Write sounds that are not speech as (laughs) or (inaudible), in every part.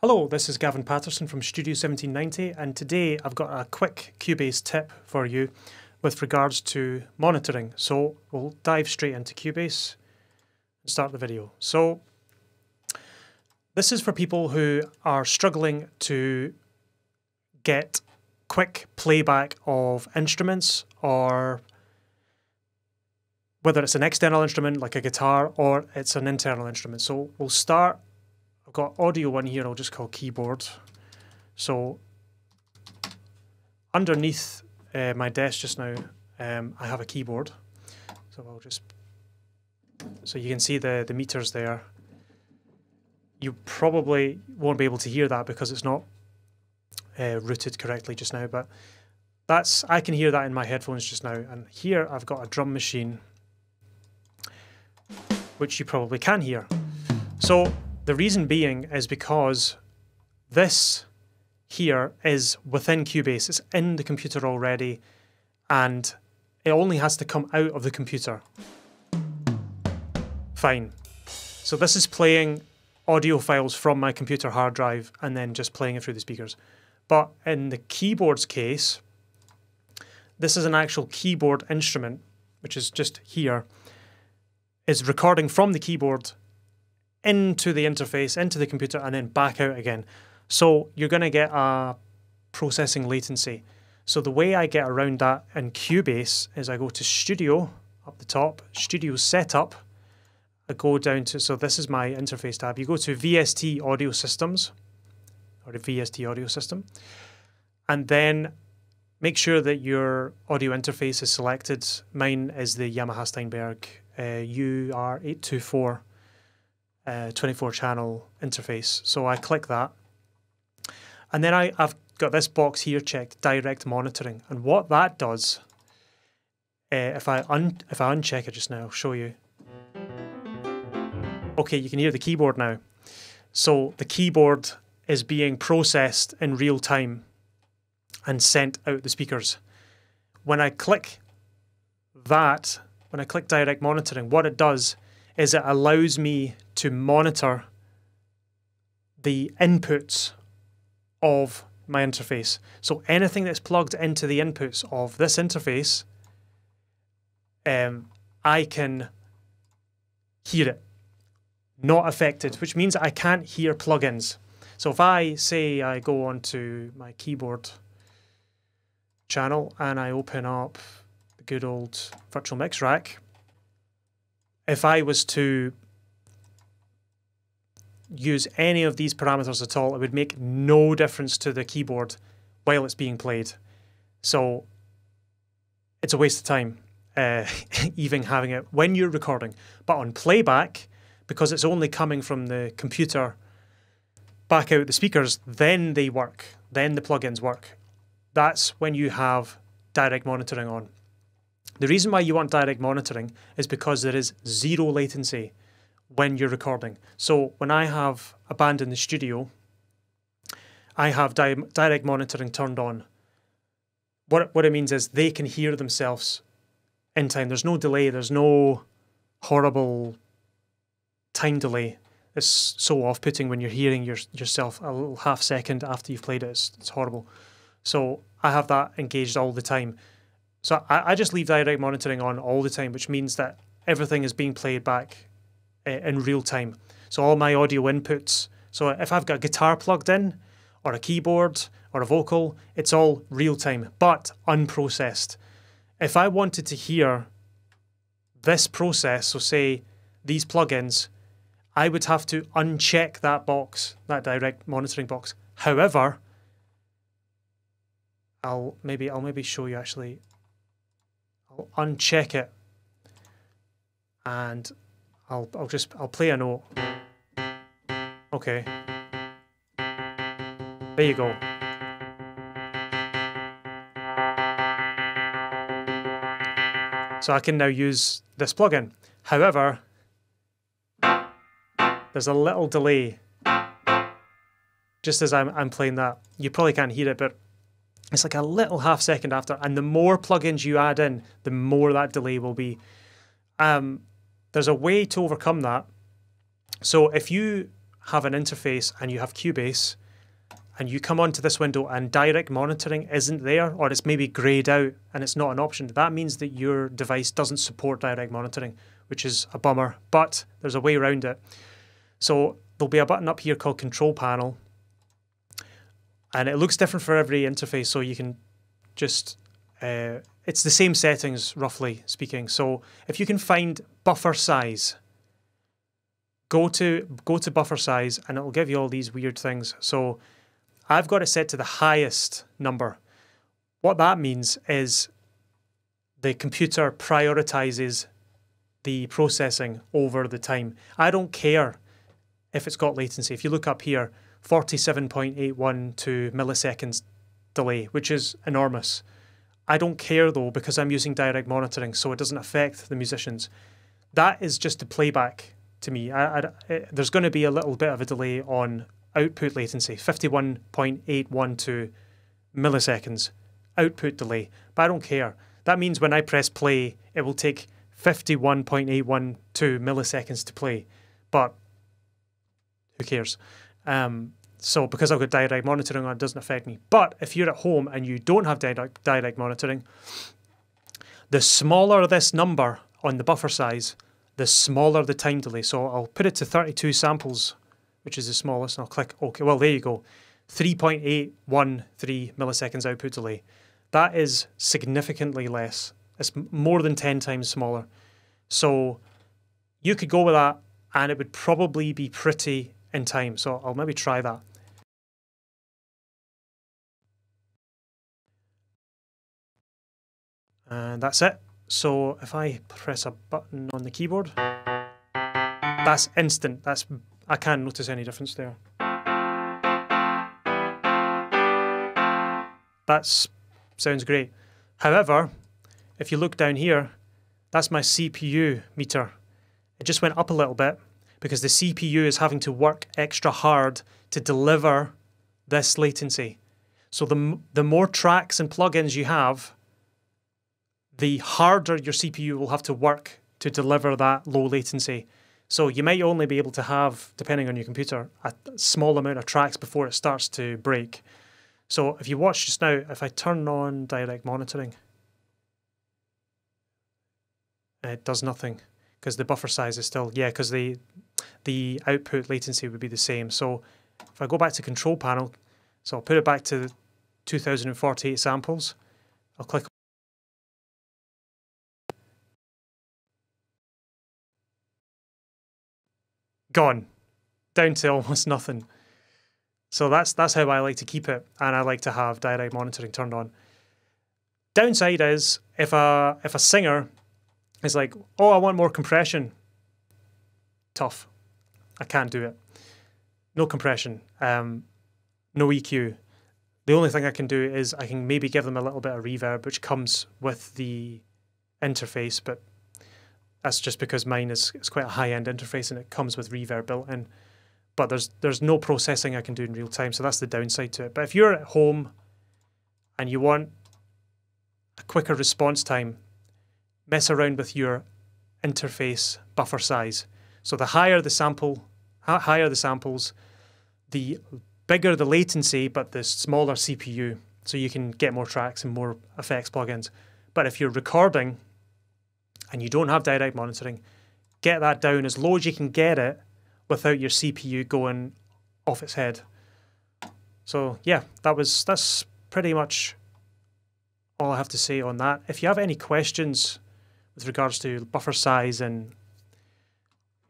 Hello, this is Gavin Paterson from Studio 1790 and today I've got a quick Cubase tip for you with regards to monitoring. So we'll dive straight into Cubase and start the video. So this is for people who are struggling to get quick playback of instruments or whether it's an external instrument like a guitar or it's an internal instrument. So we'll start I've got audio one here I'll just call keyboard. So underneath uh, my desk just now, um, I have a keyboard. So I'll just, so you can see the, the meters there. You probably won't be able to hear that because it's not uh, routed correctly just now, but that's, I can hear that in my headphones just now. And here I've got a drum machine, which you probably can hear. So the reason being is because this here is within Cubase. It's in the computer already and it only has to come out of the computer. Fine. So this is playing audio files from my computer hard drive and then just playing it through the speakers. But in the keyboard's case, this is an actual keyboard instrument, which is just here, is recording from the keyboard into the interface, into the computer, and then back out again. So you're going to get a processing latency. So the way I get around that in Cubase is I go to Studio up the top, Studio Setup. I go down to, so this is my interface tab. You go to VST Audio Systems, or the VST Audio System, and then make sure that your audio interface is selected. Mine is the Yamaha Steinberg uh, UR824 uh, 24 channel interface. So I click that. And then I, I've got this box here checked, direct monitoring. And what that does, uh, if I un if I uncheck it just now, I'll show you. Okay, you can hear the keyboard now. So the keyboard is being processed in real time and sent out the speakers. When I click that, when I click direct monitoring, what it does is it allows me to monitor the inputs of my interface. So anything that's plugged into the inputs of this interface, um, I can hear it, not affected, which means I can't hear plugins. So if I say I go onto my keyboard channel and I open up the good old virtual mix rack, if I was to use any of these parameters at all, it would make no difference to the keyboard while it's being played. So it's a waste of time uh, (laughs) even having it when you're recording. But on playback, because it's only coming from the computer back out the speakers, then they work. Then the plugins work. That's when you have direct monitoring on. The reason why you want direct monitoring is because there is zero latency when you're recording. So when I have a band in the studio, I have di direct monitoring turned on. What, what it means is they can hear themselves in time. There's no delay, there's no horrible time delay. It's so off putting when you're hearing your, yourself a little half second after you've played it. It's, it's horrible. So I have that engaged all the time. So I, I just leave direct monitoring on all the time, which means that everything is being played back uh, in real time. So all my audio inputs. So if I've got a guitar plugged in, or a keyboard, or a vocal, it's all real time, but unprocessed. If I wanted to hear this process, so say these plugins, I would have to uncheck that box, that direct monitoring box. However, I'll maybe I'll maybe show you actually I'll uncheck it and I'll, I'll just, I'll play a note. Okay. There you go. So I can now use this plugin. However, there's a little delay just as I'm, I'm playing that. You probably can't hear it, but it's like a little half second after, and the more plugins you add in, the more that delay will be. Um, there's a way to overcome that. So if you have an interface and you have Cubase and you come onto this window and direct monitoring isn't there or it's maybe grayed out and it's not an option, that means that your device doesn't support direct monitoring, which is a bummer, but there's a way around it. So there'll be a button up here called Control Panel and it looks different for every interface so you can just uh, it's the same settings roughly speaking. So if you can find buffer size go to go to buffer size and it will give you all these weird things. So I've got it set to the highest number. What that means is the computer prioritizes the processing over the time. I don't care if it's got latency. If you look up here 47.812 milliseconds delay, which is enormous. I don't care though because I'm using direct monitoring, so it doesn't affect the musicians. That is just a playback to me. I, I, it, there's going to be a little bit of a delay on output latency, 51.812 milliseconds output delay, but I don't care. That means when I press play, it will take 51.812 milliseconds to play, but who cares? Um, so because I've got direct monitoring on, it doesn't affect me. But if you're at home and you don't have direct, direct monitoring, the smaller this number on the buffer size, the smaller the time delay. So I'll put it to 32 samples, which is the smallest, and I'll click OK. Well, there you go. 3.813 milliseconds output delay. That is significantly less. It's more than 10 times smaller. So you could go with that, and it would probably be pretty in time. So I'll maybe try that. And that's it. So if I press a button on the keyboard, that's instant. That's I can't notice any difference there. That sounds great. However, if you look down here, that's my CPU meter. It just went up a little bit because the CPU is having to work extra hard to deliver this latency. So the, the more tracks and plugins you have, the harder your CPU will have to work to deliver that low latency. So you might only be able to have, depending on your computer, a small amount of tracks before it starts to break. So if you watch just now, if I turn on direct monitoring, it does nothing because the buffer size is still, yeah, because the, the output latency would be the same. So if I go back to control panel, so I'll put it back to 2048 samples, I'll click gone, down to (laughs) almost nothing. So that's that's how I like to keep it, and I like to have direct monitoring turned on. Downside is if a if a singer is like, oh, I want more compression, tough. I can't do it. No compression, um, no EQ. The only thing I can do is I can maybe give them a little bit of reverb, which comes with the interface, but that's just because mine is, is quite a high end interface and it comes with reverb built in. But there's there's no processing I can do in real time, so that's the downside to it. But if you're at home and you want a quicker response time, mess around with your interface buffer size. So the higher the sample, higher the samples, the bigger the latency, but the smaller CPU. So you can get more tracks and more effects plugins. But if you're recording and you don't have direct monitoring, get that down as low as you can get it without your CPU going off its head. So yeah, that was that's pretty much all I have to say on that. If you have any questions with regards to buffer size and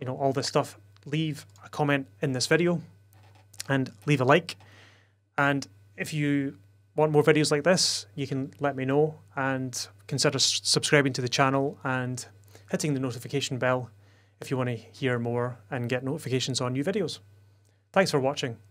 you know all this stuff, leave a comment in this video and leave a like. And if you want more videos like this, you can let me know and consider subscribing to the channel and hitting the notification bell if you want to hear more and get notifications on new videos. Thanks for watching.